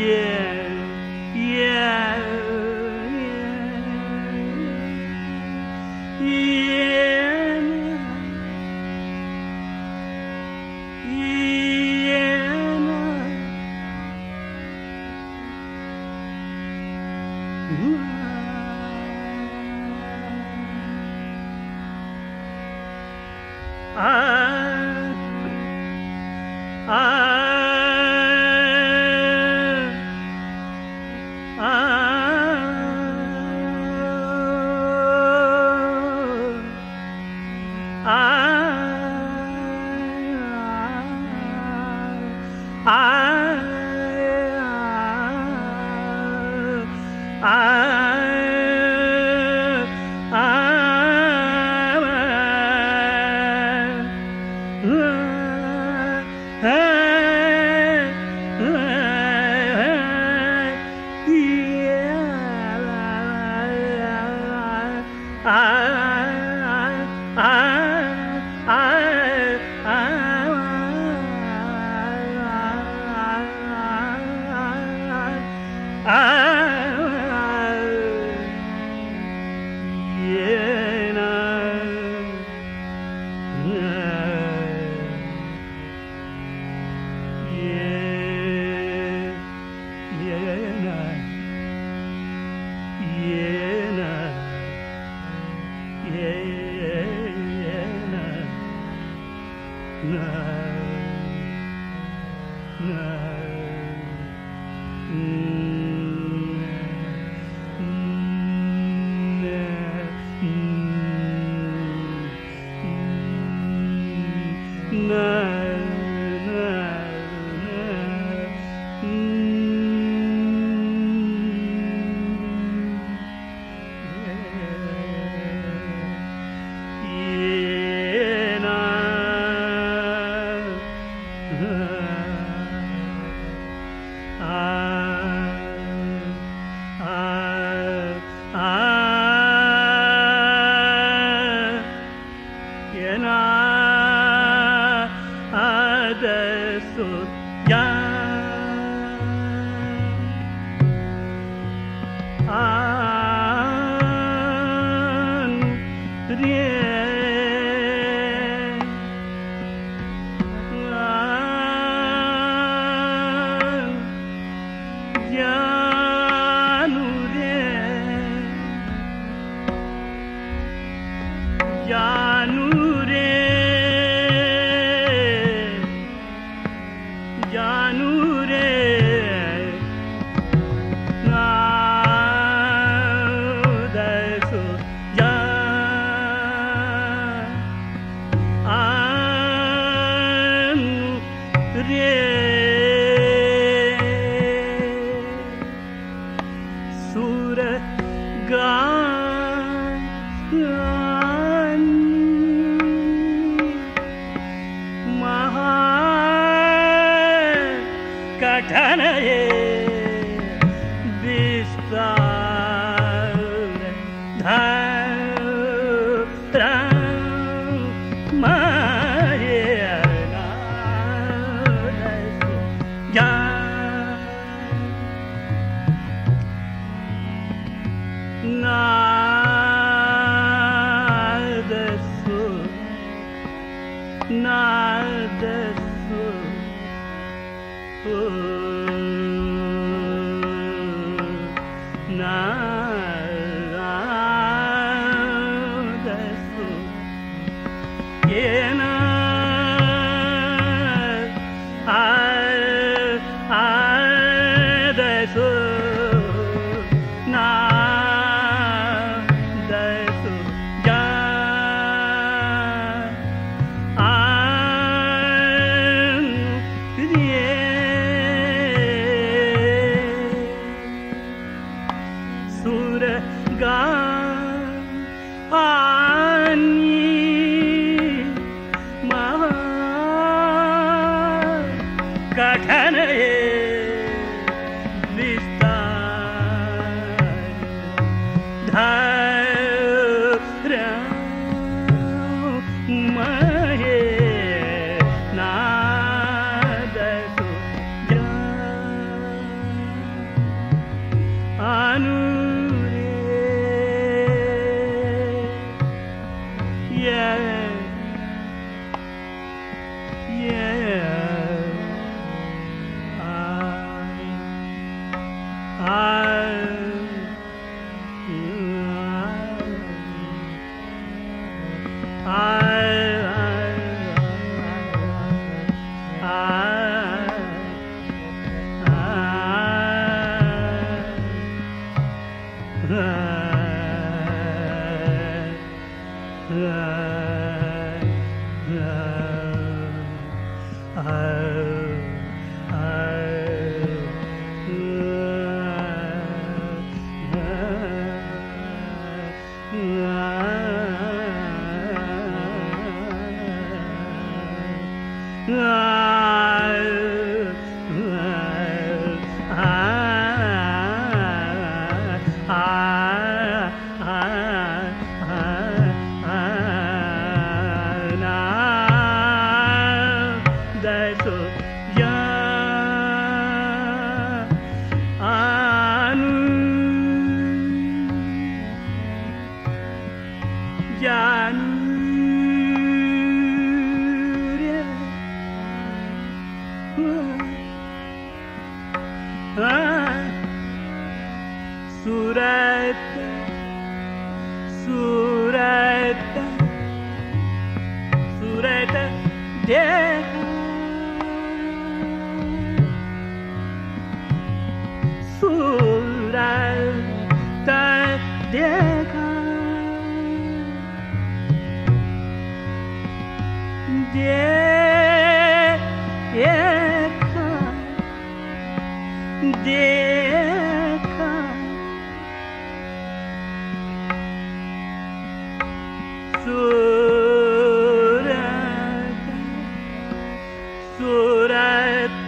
Yeah.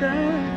done.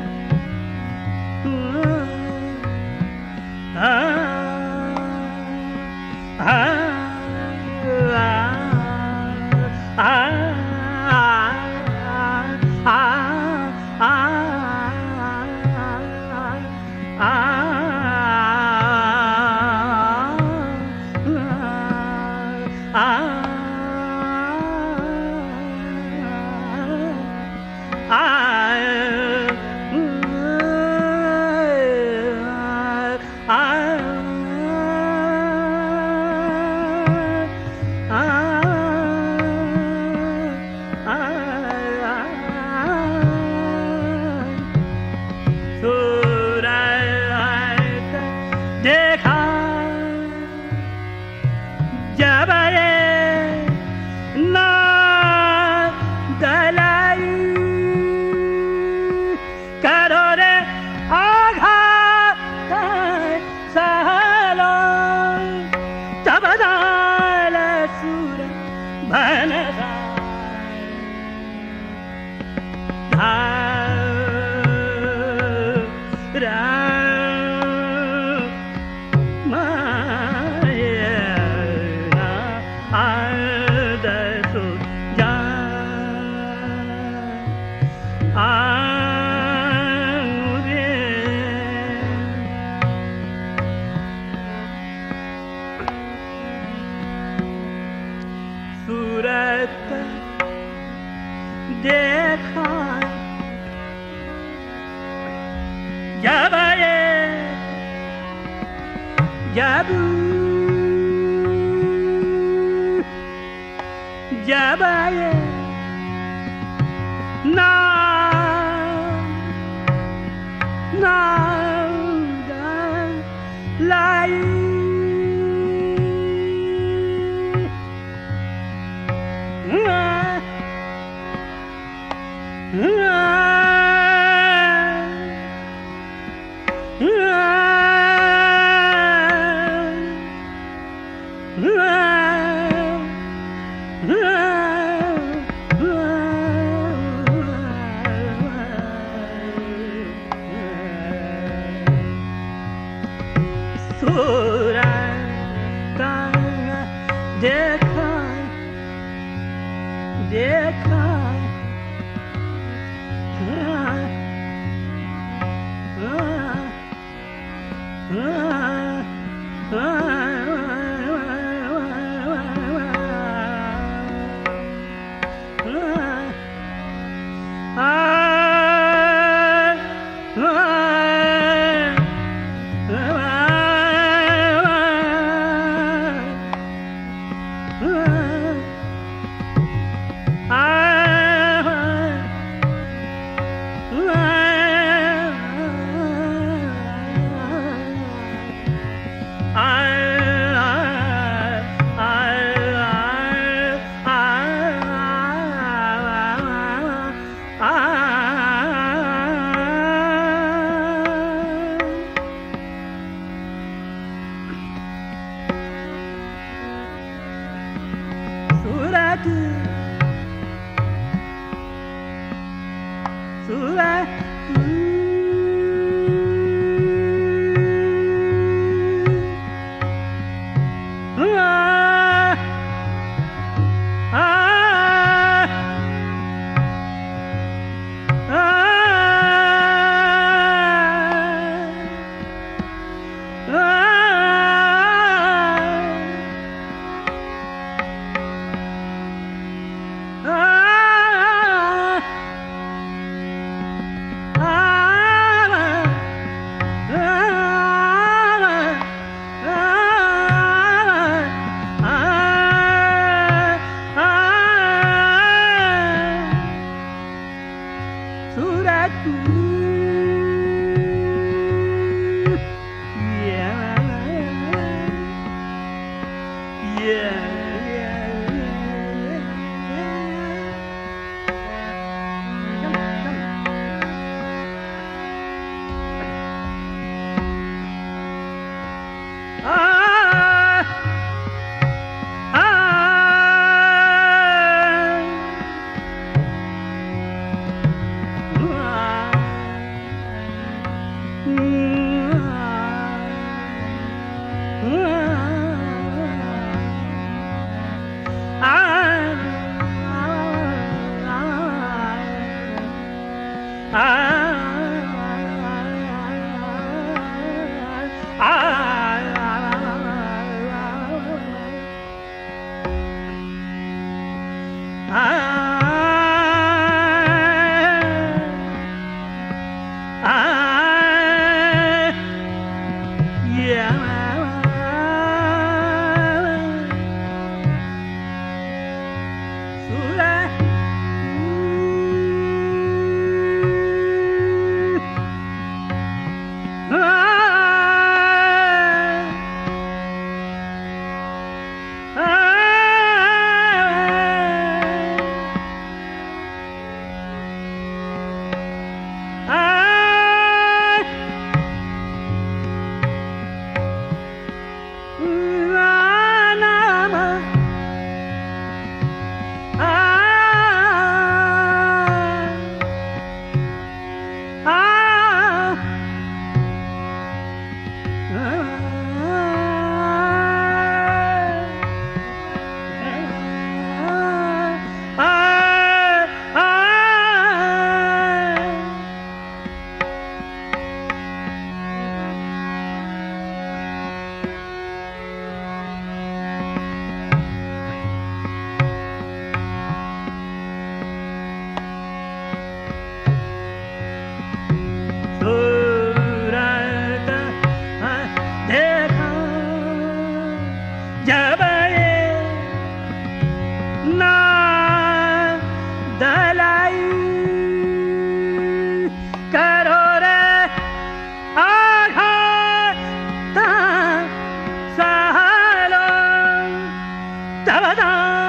da da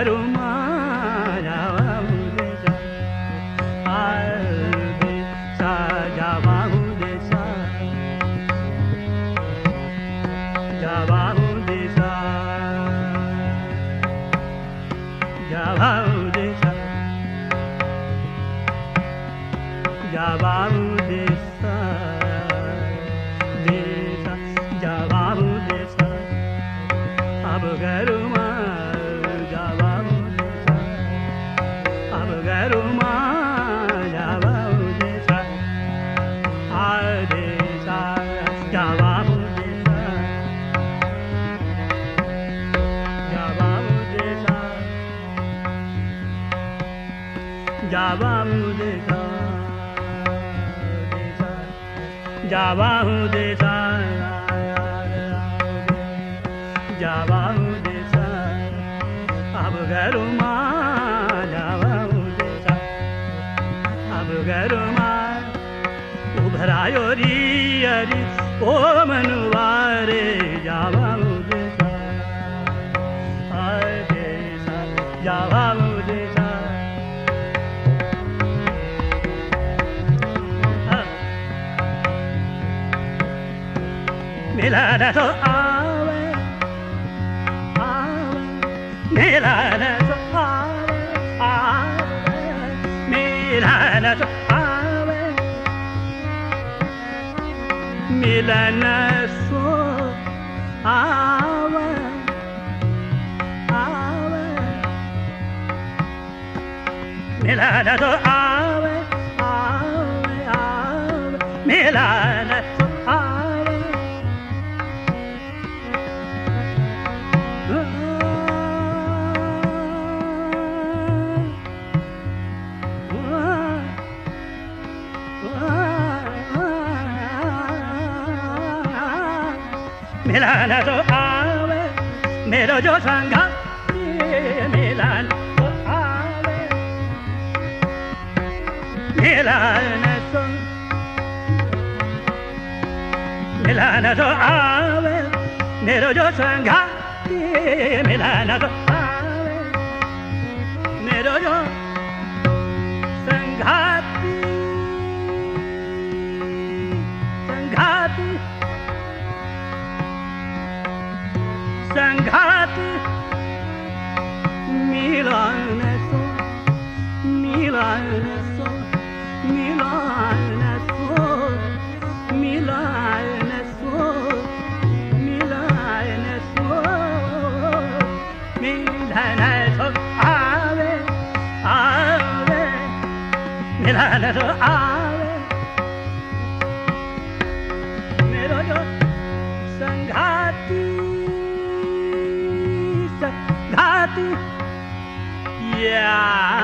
தரும் जावा अवगरु मा जाबाहु देसा अब घरु मा उभरायो री हरि ओ Manu. Milanato Ave Ave Milanato Ave Ave जो संगा मिलन आवे। मिलन तो मिलन तो आवे। मेरो जो संगा मिलन मिलन आवे मेरो जो संघाती संघाती Ah